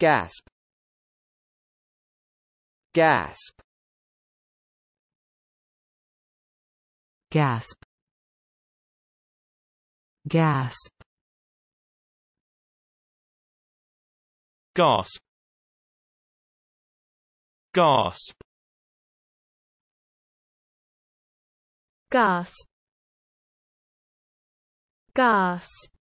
gasp. Gasp. Gasp. Gasp. Gasp. Gasp. Gasp. Gasp.